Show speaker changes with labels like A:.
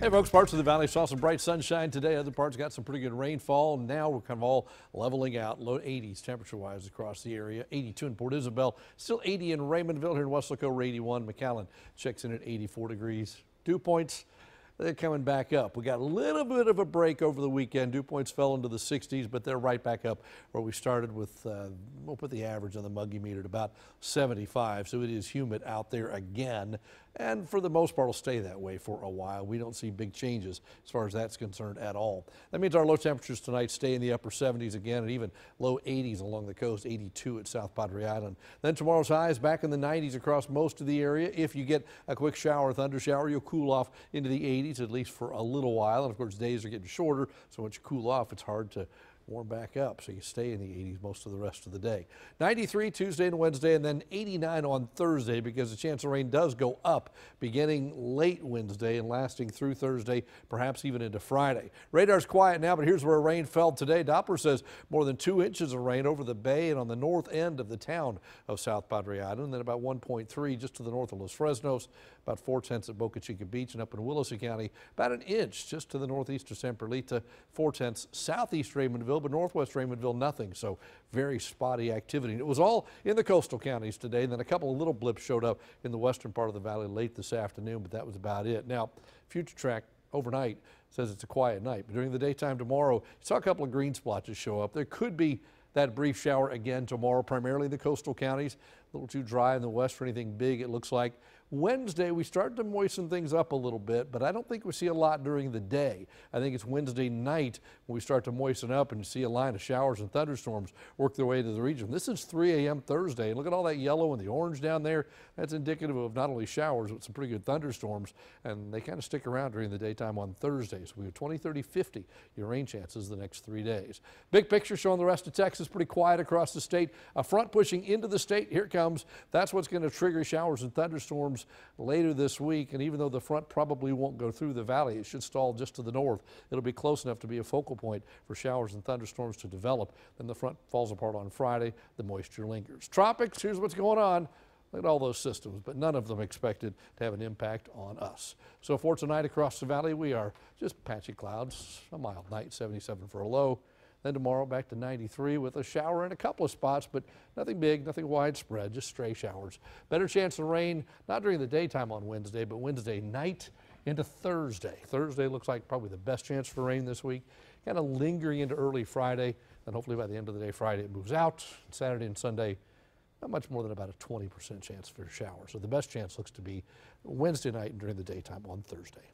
A: Hey folks, parts of the valley saw some bright sunshine today. Other parts got some pretty good rainfall. Now we're kind of all leveling out, low 80s temperature wise across the area. 82 in Port Isabel, still 80 in Raymondville here in Weslaco, 81. McAllen checks in at 84 degrees. Dew points they're coming back up. We got a little bit of a break over the weekend. Dew points fell into the 60s, but they're right back up where we started with, uh, we'll put the average on the muggy meter at about 75. So it is humid out there again. And for the most part, it'll stay that way for a while. We don't see big changes as far as that's concerned at all. That means our low temperatures tonight stay in the upper 70s again and even low 80s along the coast, 82 at South Padre Island. Then tomorrow's highs back in the 90s across most of the area. If you get a quick shower, thunder shower, you'll cool off into the 80s at least for a little while. And of course, days are getting shorter, so once you cool off, it's hard to warm back up, so you stay in the 80s most of the rest of the day. 93 Tuesday and Wednesday, and then 89 on Thursday because the chance of rain does go up beginning late Wednesday and lasting through Thursday, perhaps even into Friday. Radar's quiet now, but here's where rain fell today. Doppler says more than two inches of rain over the bay and on the north end of the town of South Padre Island, and then about 1.3 just to the north of Los Fresnos, about four tenths at Boca Chica Beach and up in Willacy County, about an inch just to the northeast of San Perlita, four tenths southeast Raymondville, but northwest Raymondville, nothing. So very spotty activity. And it was all in the coastal counties today. And then a couple of little blips showed up in the western part of the valley late this afternoon, but that was about it. Now, Future Track overnight says it's a quiet night, but during the daytime tomorrow, you saw a couple of green splotches show up. There could be that brief shower again tomorrow, primarily the coastal counties. A little too dry in the west for anything big, it looks like. Wednesday, we start to moisten things up a little bit, but I don't think we see a lot during the day. I think it's Wednesday night when we start to moisten up and see a line of showers and thunderstorms work their way to the region. This is 3 a.m. Thursday, and look at all that yellow and the orange down there. That's indicative of not only showers, but some pretty good thunderstorms, and they kind of stick around during the daytime on Thursdays. We have 20, 30, 50 your rain chances the next three days. Big picture showing the rest of Texas pretty quiet across the state. A front pushing into the state. Here it comes. That's what's going to trigger showers and thunderstorms later this week. And even though the front probably won't go through the valley, it should stall just to the north. It'll be close enough to be a focal point for showers and thunderstorms to develop. Then the front falls apart on Friday. The moisture lingers. Tropics, here's what's going on. Look at all those systems, but none of them expected to have an impact on us. So for tonight across the valley, we are just patchy clouds, a mild night, 77 for a low. Then tomorrow back to 93 with a shower in a couple of spots, but nothing big, nothing widespread, just stray showers. Better chance of rain, not during the daytime on Wednesday, but Wednesday night into Thursday. Thursday looks like probably the best chance for rain this week, kind of lingering into early Friday. Then hopefully by the end of the day Friday it moves out. Saturday and Sunday, not much more than about a 20% chance for showers. So the best chance looks to be Wednesday night and during the daytime on Thursday.